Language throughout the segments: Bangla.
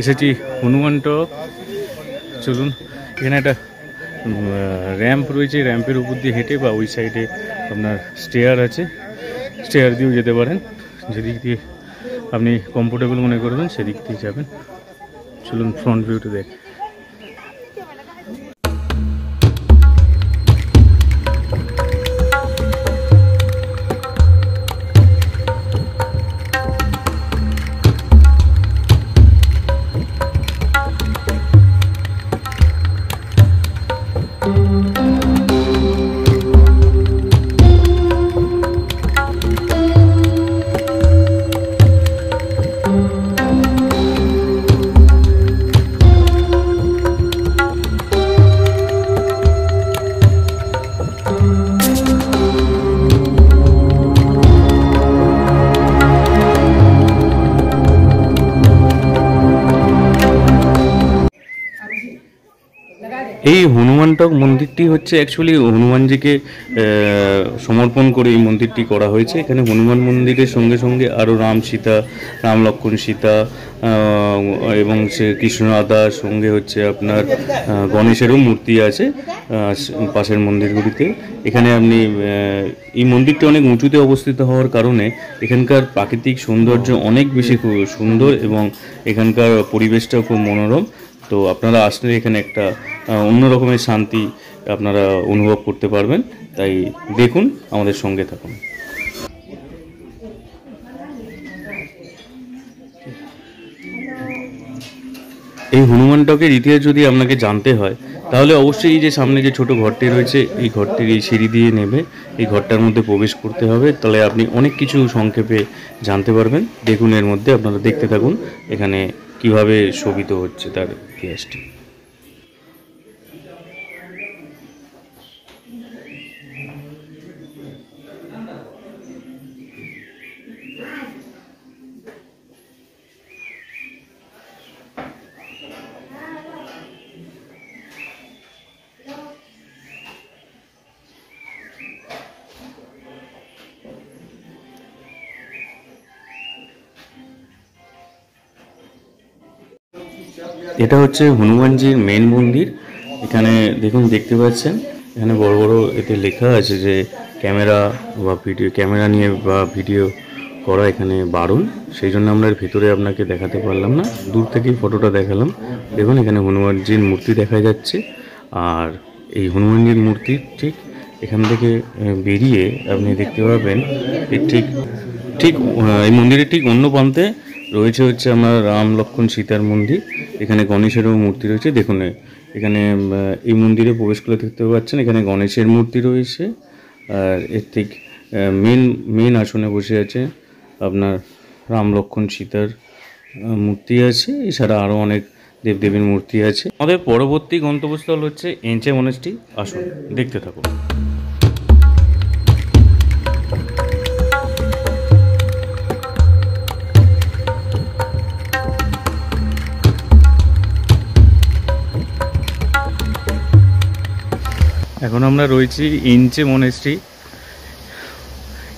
এসেছি হনুমান টপ চলুন, এখানে একটা র্যাম্প রয়েছে র্যাম্পের উপর দিয়ে হেঁটে বা ওই সাইডে আপনার স্টেয়ার আছে। স্টেয়ার দিয়েও যেতে পারেন। যেদিক দিয়ে আপনি কমফোর্টেবল মনে করবেন, সেদিক দিয়ে যাবেন। চলুন ফ্রন্ট ভিউটা দেখ। এই হনুমানটক মন্দিরটি হচ্ছে অ্যাকচুয়ালি হনুমানজিকে সমর্পণ করে এই মন্দিরটি করা হয়েছে। এখানে হনুমান মন্দিরের সঙ্গে সঙ্গে আরও রাম সীতা, রাম লক্ষ্মণ সীতা এবং সে কৃষ্ণ সঙ্গে হচ্ছে আপনার গণেশেরও মূর্তি আছে পাশের মন্দিরগুলিতে। এখানে আপনি এই মন্দিরটি অনেক উঁচুতে অবস্থিত হওয়ার কারণে এখানকার প্রাকৃতিক সৌন্দর্য অনেক বেশি সুন্দর এবং এখানকার পরিবেশটাও খুব মনোরম। তো আপনারা আসলে এখানে একটা অন্য রকমের শান্তি আপনারা অনুভব করতে পারবেন। তাই দেখুন, আমাদের সঙ্গে থাকুন। এই হনুমান টকের ইতিহাস যদি আপনাকে জানতে হয়, তাহলে অবশ্যই এই যে সামনে যে ছোট ঘরটি রয়েছে, এই ঘরটির এই সিঁড়ি দিয়ে নেবে এই ঘরটার মধ্যে প্রবেশ করতে হবে। তাহলে আপনি অনেক কিছু সংক্ষেপে জানতে পারবেন। দেখুন এর মধ্যে, আপনারা দেখতে থাকুন এখানে কীভাবে শোভিত হচ্ছে তার request এটা হচ্ছে হনুমানজির মেন মন্দির। এখানে দেখুন, দেখতে পাচ্ছেন, এখানে বড় বড় এতে লেখা আছে যে ক্যামেরা বা ভিডিও, ক্যামেরা নিয়ে বা ভিডিও করা এখানে বারণ। সেই জন্য আমরা এর ভিতরে আপনাকে দেখাতে পারলাম না। দূর থেকেই ফটোটা দেখালাম। দেখুন, এখানে হনুমানজির মূর্তি দেখা যাচ্ছে। আর এই হনুমানজির মূর্তি ঠিক এখান থেকে বেরিয়ে আপনি দেখতে পাবেন ঠিক ঠিক এই মন্দিরের ঠিক অন্য প্রান্তে রয়েছে হচ্ছে আমার রাম লক্ষ্মণ সীতার মন্দির। এখানে গণেশেরও মূর্তি রয়েছে। দেখুন এখানে এই মন্দিরে প্রবেশ করে দেখতে পাচ্ছেন, এখানে গণেশের মূর্তি রয়েছে। আর এর ঠিক মেন মেন আসনে বসে আছে আপনার রাম লক্ষ্মণ সীতার মূর্তি আছে। এছাড়া আরও অনেক দেবদেবীর মূর্তি আছে। আমাদের পরবর্তী গন্তব্যস্থল হচ্ছে এনচে মনেস্ট্রি আসুন। দেখতে থাকুন। এখন আমরা রয়েছি ইঞ্চে মনেস্ট্রি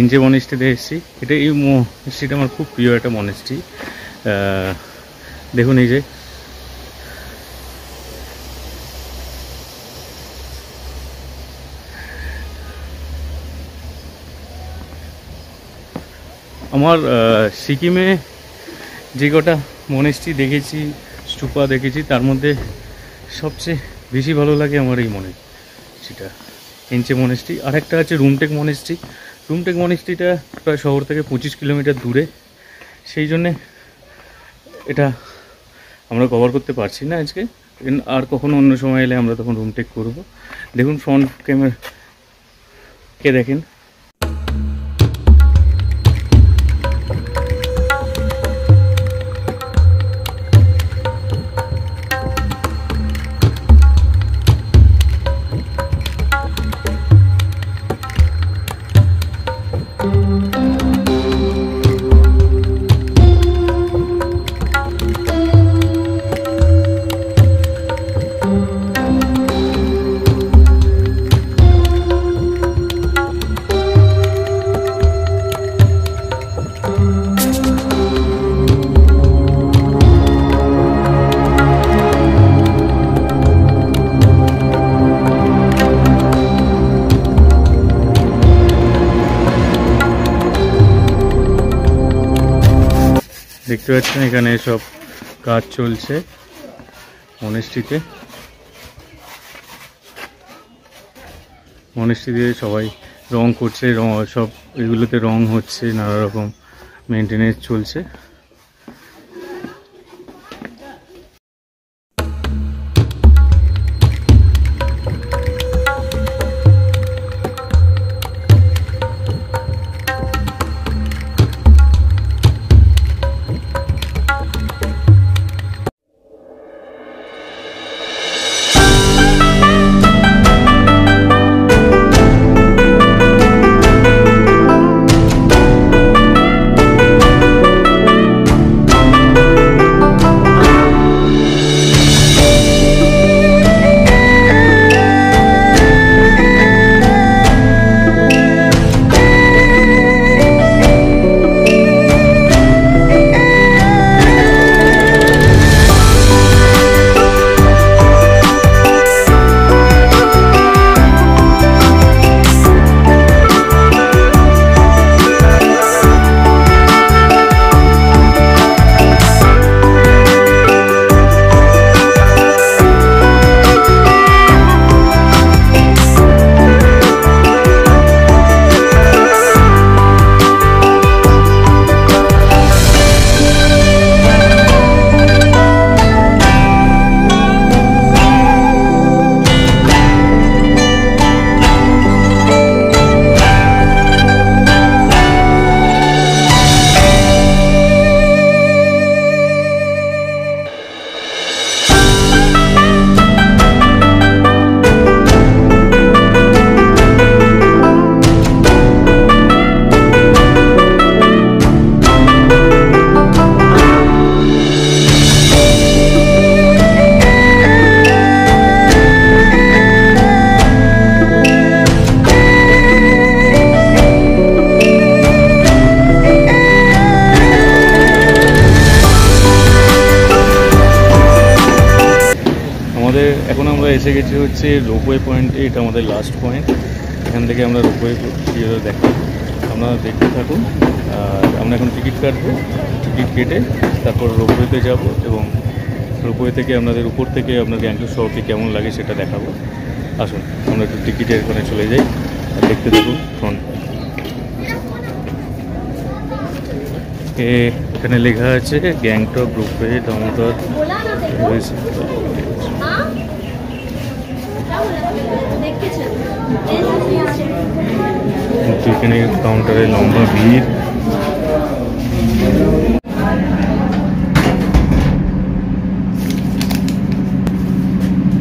ইঞ্চে মনেস্ট্রিতে এসেছি। এটা এই মনেস্ট্রিটা আমার খুব প্রিয় একটা মনেস্ট্রি দেখুন এই যে। আমার সিকিমে যে কটা মনেস্ট্রি দেখেছি স্তূপা দেখেছি, তার মধ্যে সবচেয়ে বেশি ভালো লাগে আমার এই মনেস্ট্রিটা এনচে মনেস্ট্রি আর একটা আছে রুমটেক মনেস্ট্রি রুমটেক মনেস্ট্রিটা প্রায় শহর থেকে পঁচিশ কিলোমিটার দূরে। সেই জন্যে এটা আমরা কভার করতে পারছি না আজকে। আর কখনো অন্য সময় এলে আমরা তখন রুমটেক করব। দেখুন ফ্রন্ট ক্যামেরা কে দেখেন? দেখতে পাচ্ছেন এখানে সব কাজ চলছে মনেস্ট্রিতে মনেস্ট্রিতে সবাই রং করছে, রং, সব এগুলোতে রং হচ্ছে, নানা রকম মেনটেনেন্স চলছে। এসে গেছি হচ্ছে রোপওয়ে পয়েন্টে এটা আমাদের লাস্ট পয়েন্ট এখান থেকে আমরা রোপওয়ে দেখাবো। আপনারা দেখতে থাকুন। আর আমরা এখন টিকিট কাটবো। টিকিট কেটে তারপর রোপওয়েতে যাব এবং রোপওয়ে থেকে আপনাদের উপর থেকে আপনার গ্যাংটক শহরটি কেমন লাগে সেটা দেখাবো। আসুন আমরা একটু টিকিটের ওখানে চলে যাই। আর দেখতে থাকুন ফ্রন্ট। এখানে লেখা আছে গ্যাংটক রোপওয়ে দামোদর। এখানে কাউন্টারে লম্বা ভিড়।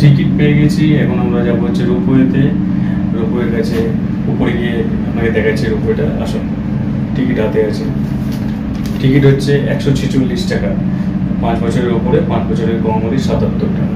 টিকিট পেয়ে গেছি, এখন আমরা যাব হচ্ছে রোপওয়েতে। রোপওয়ের কাছে উপরে গিয়ে আপনাকে দেখাচ্ছি রোপওয়েটা। আসুন টিকিট হাতে আছে। টিকিট হচ্ছে একশো ছেচল্লিশ টাকা। পাঁচ বছরের ওপরে পাঁচ বছরের কম হলে সাতাত্তর টাকা।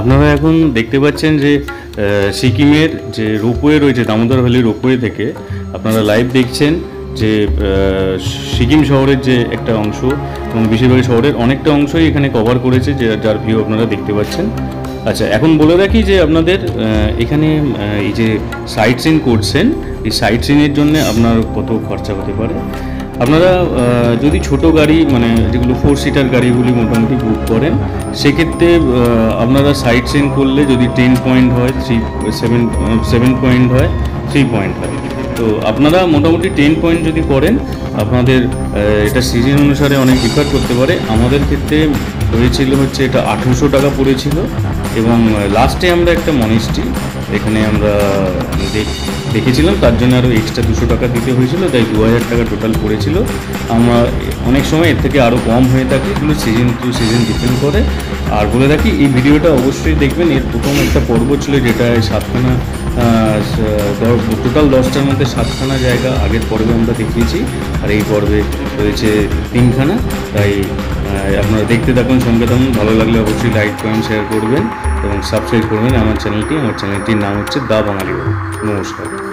আপনারা এখন দেখতে পাচ্ছেন যে সিকিমের যে রোপওয়ে রয়েছে, দামোদর ভ্যালি রোপওয়ে থেকে আপনারা লাইভ দেখছেন যে সিকিম শহরের যে একটা অংশ এবং বেশিরভাগ শহরের অনেকটা অংশই এখানে কভার করেছে, যে যার ভিউ আপনারা দেখতে পাচ্ছেন। আচ্ছা এখন বলে রাখি যে আপনাদের এখানে এই যে সাইট সিন করছেন, এই সাইট সিনের জন্য আপনার কত খরচা হতে পারে? আপনারা যদি ছোট গাড়ি মানে যেগুলো ফোর সিটার গাড়িগুলি মোটামুটি বুক করেন, সেক্ষেত্রে আপনারা সাইড সিন করলে যদি টেন পয়েন্ট হয় থ্রি সেভেন সেভেন পয়েন্ট হয় থ্রি পয়েন্ট হয়। তো আপনারা মোটামুটি টেন পয়েন্ট যদি করেন, আপনাদের এটা সিজন অনুসারে অনেক ডিফার করতে পারে। আমাদের ক্ষেত্রে হয়েছিল হচ্ছে এটা আঠেরোশো টাকা পড়েছিল এবং লাস্টে আমরা একটা মনিস্ট্রি এখানে আমরা দেখ- দেখেছিলাম, তার জন্য আরও এক্সট্রা দুশো টাকা দিতে হয়েছিল, তাই দু হাজার টাকা টোটাল পড়েছিল। আমরা অনেক সময় এর থেকে আরও কম হয়ে থাকে, এগুলো সিজন টু সিজন ডিপেন্ড করে। আর বলে রাখি, এই ভিডিওটা অবশ্যই দেখবেন, এর প্রথম একটা পর্ব ছিল যেটা সাতখানা টোটাল দশটার মধ্যে সাতখানা জায়গা, আগের পর্বে আমরা দেখিয়েছি, আর এই পর্বে রয়েছে তিনখানা, তাই আপনারা দেখতে থাকুন, সঙ্গে থাকুন, ভালো লাগলে অবশ্যই লাইক কমেন্ট শেয়ার করবেন, এবং সাবস্ক্রাইব করবেন আমার চ্যানেলটি আমার চ্যানেলটির নাম হচ্ছে দা বাঙালি нужно.